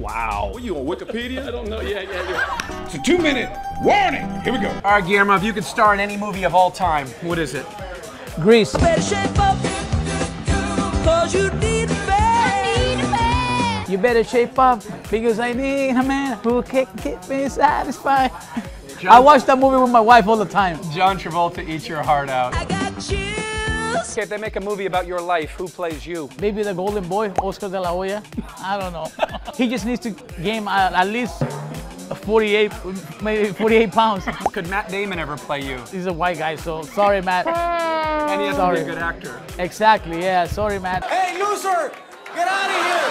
Wow. What, you on Wikipedia? I don't know. Yeah, yeah, yeah. It's a two minute warning. Here we go. All right, Guillermo, if you could star in any movie of all time, what is it? Grease. better shape up, cause you need a man. You better shape up because I need a man who can keep me satisfied. I watch that movie with my wife all the time. John Travolta, Eat Your Heart Out. I. Okay, if they make a movie about your life, who plays you? Maybe the golden boy, Oscar de la Hoya. I don't know. he just needs to gain uh, at least 48, maybe 48 pounds. Could Matt Damon ever play you? He's a white guy, so sorry, Matt. And he has to Sorry. be a good actor. Exactly, yeah, sorry, Matt. Hey, loser! Get out of here!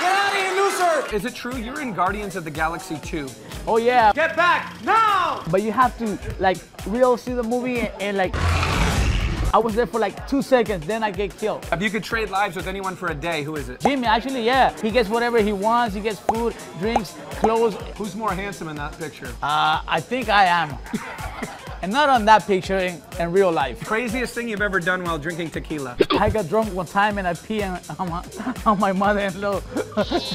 Get out of here, loser! Is it true you're in Guardians of the Galaxy 2? Oh, yeah. Get back now! But you have to, like, real see the movie and, and like, I was there for like two seconds, then I get killed. If you could trade lives with anyone for a day, who is it? Jimmy, actually, yeah. He gets whatever he wants. He gets food, drinks, clothes. Who's more handsome in that picture? Uh, I think I am. and not on that picture in, in real life. Craziest thing you've ever done while drinking tequila? I got drunk one time and I pee on, on my, on my mother-in-law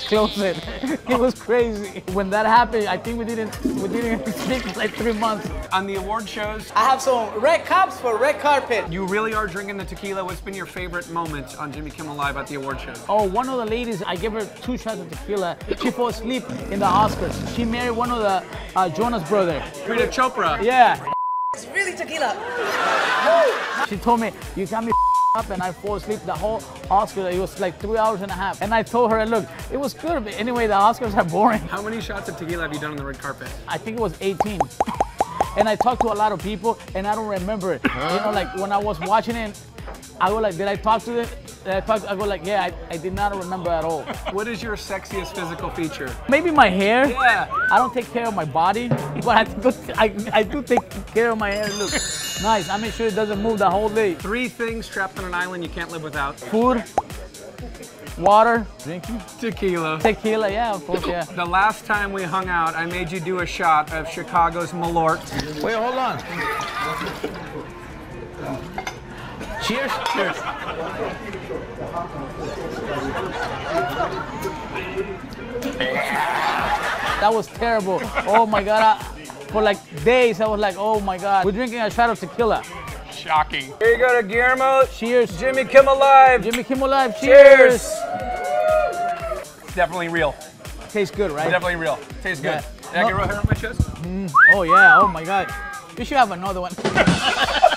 closet. It was crazy. When that happened, I think we didn't we didn't speak for like three months. On the award shows, I have some red cups for red carpet. you really are drinking the tequila. What's been your favorite moment on Jimmy Kimmel Live at the award shows? Oh, one of the ladies, I gave her two shots of tequila. She fell asleep in the Oscars. She married one of the uh, Jonas brothers. Rita Chopra. Yeah. It's really tequila. She told me, you got me up and I fall asleep the whole Oscar. It was like three hours and a half. And I told her, look, it was good, but anyway, the Oscars are boring. How many shots of tequila have you done on the red carpet? I think it was 18. And I talked to a lot of people and I don't remember it. You know, like when I was watching it, I was like, did I talk to them? Uh, did I, talk, I go like, yeah, I, I did not remember at all. What is your sexiest physical feature? Maybe my hair. Yeah. I don't take care of my body, but I, do- I, I do take care of my hair. Look, nice. I make sure it doesn't move the whole day. Three things trapped on an island you can't live without. Food, water, drinking, Tequila. tequila. Yeah, of course, yeah. The last time we hung out, I made you do a shot of Chicago's Malort. Wait, hold on. Cheers. Cheers. That was terrible. Oh my god. I, for like days, I was like, oh my god. We're drinking a shot of tequila. Shocking. Here you go to Guillermo. Cheers. Jimmy Kimmel Live. Jimmy Kimmel Live. Cheers. Cheers. Definitely real. Tastes good, right? Definitely real. Tastes good. Yeah. Did I get No. right here on my chest? Mm. Oh yeah. Oh my god. You should have another one.